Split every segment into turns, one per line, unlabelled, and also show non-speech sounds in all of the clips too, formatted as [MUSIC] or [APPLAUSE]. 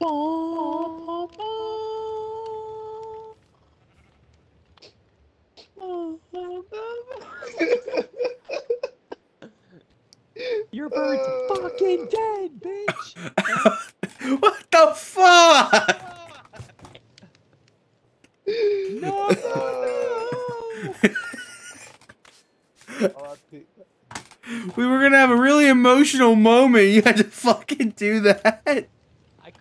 [LAUGHS] Your bird's fucking dead, bitch. [LAUGHS]
what the fuck?
No. [LAUGHS]
We were gonna have a really emotional moment. You had to fucking do that.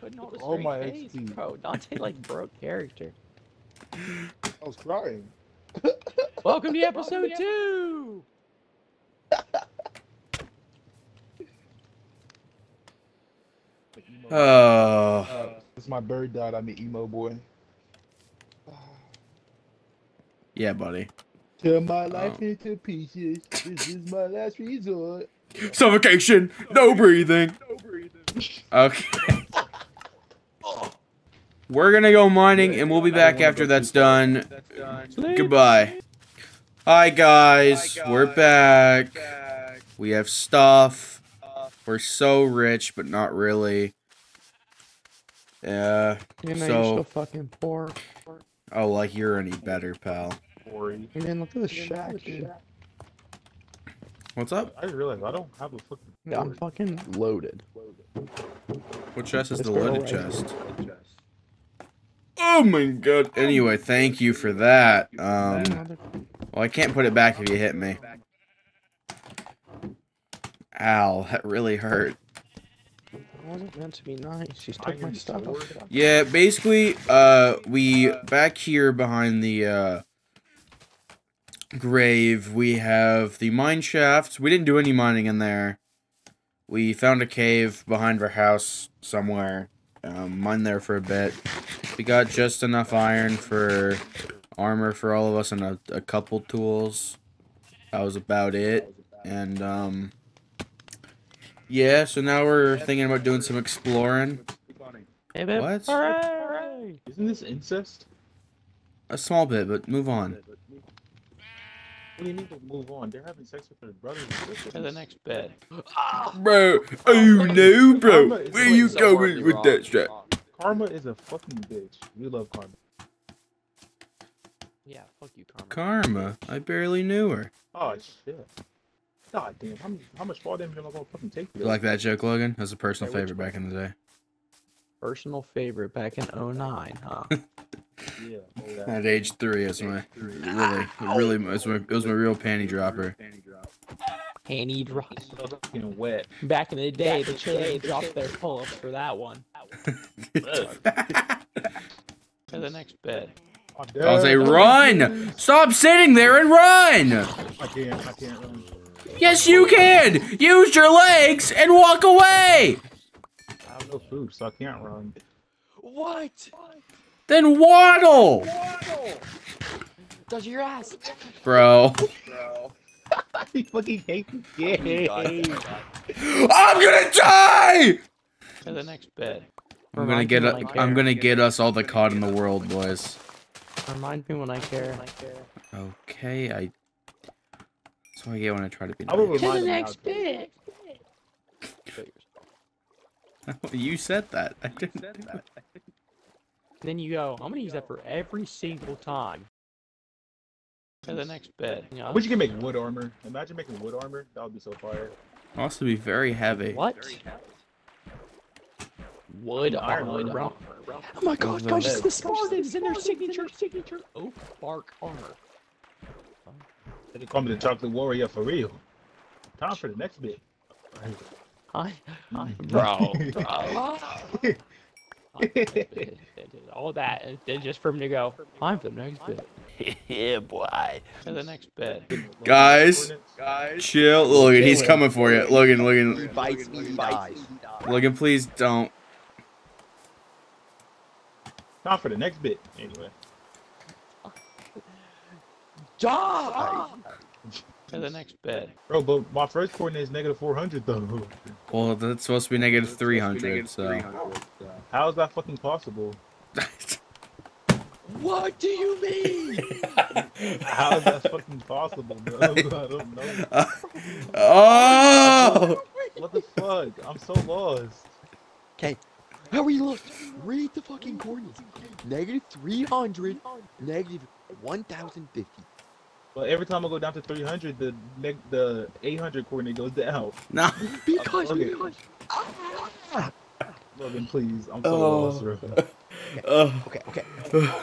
Oh I couldn't hold a
Oh
straight
my
face,
XP.
bro. Dante like broke character.
I was crying. [LAUGHS]
Welcome to episode two. [LAUGHS] Uh.
Uh, oh.
Since my bird died, I'm an emo boy.
Yeah, buddy.
Tear my life
Oh.
into pieces. This is my last resort.
Suffocation. No breathing. No breathing. Okay. [LAUGHS] We're gonna go mining, and we'll be back after that's done. Goodbye. Hi guys, we're back. We have stuff. We're so rich, but not really. Yeah.
You know,
So-
you're so fucking poor.
Oh, like you're any better, pal.
Worry.
And then look at the shack, dude.
What's up?
I just realized I don't have a fucking.
Yeah, I'm fucking loaded.
What chest is
Let's
the loaded
right.
chest? Oh my god. Anyway, thank you for that. Um, well, I can't put it back if you hit me. Ow, that really hurt.
It wasn't meant to be nice. She's took my stuff.
Yeah, basically, uh, we back here behind the uh grave, we have the mine shafts. We didn't do any mining in there. We found a cave behind our house somewhere. Um, mined there for a bit. We got just enough iron for armor for all of us and a, a couple tools. That was about it. And um, yeah. So now we're thinking about doing some exploring.
Hey, babe.
What?
Hooray!
Isn't this incest?
A small bit, but move on.
What do you mean to move on? They're having sex with their brothers and sisters.
To the next bed. Ah.
Bro, oh no, bro.
Karma is
Where you going with
wrong.
that strap?
Karma is a fucking bitch. We love Karma.
Yeah, fuck you, Karma.
Karma. I barely knew her.
Oh shit. God damn. How, much- how much fall damage am I gonna fucking take? for
You like that joke, Logan? That was a personal
Hey,
favorite back in the day.
Personal favorite back in 09, huh? [LAUGHS]
Yeah. oh.
At age three, it's my really, ah, really, oh, it was my, it was my real panty dropper.
Panty drop.
So fucking wet.
Back in the day, the children dropped their pull-ups for that one. [LAUGHS] To the next bed.
Oh,
I'll say, run! Stop sitting there and run!
I can't. I can't run.
Yes, you can! Use your legs and walk away!
I have no food, so I can't run.
What?
Then waddle!
Does your ass?
Bro. [LAUGHS]
I fucking hate this game.
I'm gonna die!
To the next bed.
I'm gonna get
me
a,
when I
I'm
care.
gonna get us all the cod in the world, boys.
Remind me when I care.
Okay, I. That's what I get when I try to be
I will
nice.
remind them how
bed. [LAUGHS]
you said that. I didn't do that.
Then you go, I'm gonna use that for every single time. To the next bed. Yeah.
Wish you could make wood armor. Imagine making wood armor. That would be so fire.
Also, be very heavy.
What? Wood
Iron
armor,
wood
bro. Oh my god,
Those are
guys,
lead.
the Spartans in their signature, signature oak bark armor.
They call me the chocolate warrior for real. Time for the next bit.
Hi, hi, mm. bro. bro. [LAUGHS] [LAUGHS] All that, and then just for him to go, I'm the next bit. [LAUGHS] yeah, boy. To the next bit.
Guys, guys, chill. Logan, he's coming for you. Logan, Logan,
bites me, he dies.
Logan, please don't.
Time for the next bit. Anyway.
Job! To the next bed.
Bro, but my first coordinate is negative 400 though.
Well, that's supposed to be negative 300, so.
How is that fucking possible? [LAUGHS]
What do you mean? [LAUGHS]
How is that fucking possible, bro? [LAUGHS] I don't know.
oh!
What the fuck? I'm so lost.
Okay, Hurry, look! Read the fucking coordinates. Negative 300, negative 1050.
But every time I go down to 300, the neg- the 800 coordinate goes down.
No.
Because,
Okay.
because.
Logan, please. I'm so
Oh.
lost, bro. [LAUGHS] Uh.
Ugh.
Okay, okay.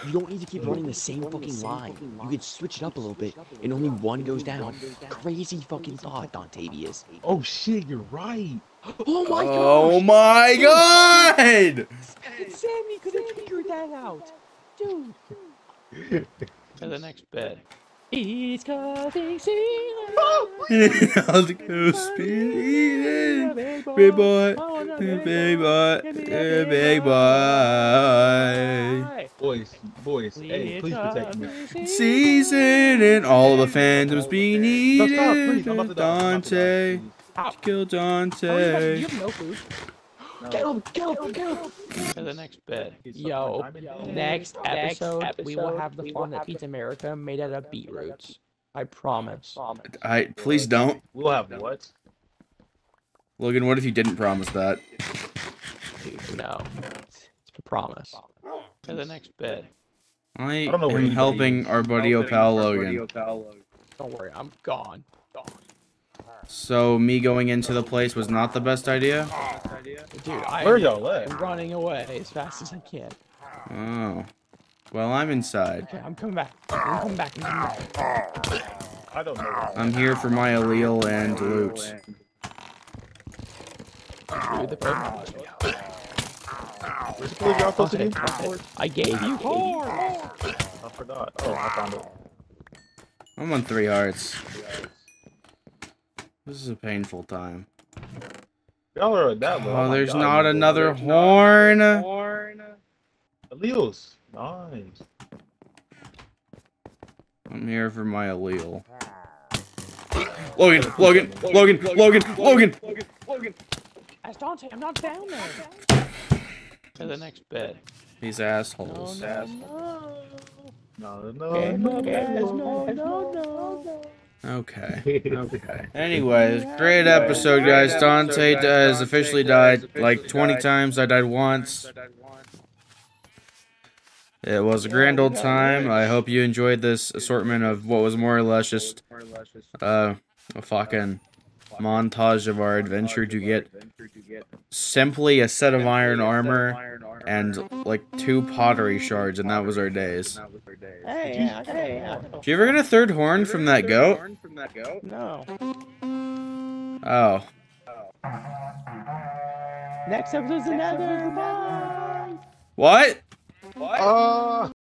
You don't need to keep running the same fucking line. You can switch it up a little bit, and only one goes down. Crazy fucking thought, Dontavius.
Oh shit, you're right. [GASPS]
Oh my
oh
god.
Oh my god!
Sammy could have figured that out. Dude. [LAUGHS]
To the next bed. He's coming soon.
I'll go speeding. Big boy, big boy, big boy.
Boys, boys, hey, please protect me.
Season and all the phantoms be needed. Dante, kill
You
Dante.
have no food.
Get him, get him, get him.
To the next bed. Yo, next episode, we will have the fun that
the-
America made out of beetroots. I promise.
I please don't,
We'll have what?
Logan. What if you didn't promise that?
Dude, no. It's a promise. To the next bed.
I,
don't know where
am helping our buddy Opal Logan.
Don't worry, I'm gone. Gone.
So me going into the place was not the best idea.
Dude, I
Where
am
y'all at?
running away as fast as I can.
Oh, well I'm inside.
Okay, I'm coming back. I'm coming back. I'm coming back.
I don't know.
I'm here for my allay and loot.
The bird knows me out.
Where's the place y'all supposed to
Okay,
be?
okay. I gave you horn.
I forgot. Oh, I found it.
I'm on three hearts. This is a painful time.
Y'all are at that low.
Oh,
oh
there's
God,
not
you
another
boys.
horn.
Allays. Nice.
I'm here for my allay. Logan, Logan, Logan, Logan, Logan.
That's Dante. I'm not down there. To the next bed.
These assholes.
no, no.
No, no,
Okay,
no,
okay,
no,
no, no, no.
Okay. [LAUGHS]
Okay.
Anyways, great episode, guys. Dante has officially died like 20 times. I died once. It was a grand old time. I hope you enjoyed this assortment of what was more or less just uh, a fucking montage of our adventure to get simply a set of iron armor and like two pottery shards, and that was our days.
Hey, yeah, I got it. Yeah.
Did you ever get a third horn from that goat?
No.
Oh.
Next episode's another. Bye.
What?
Ah!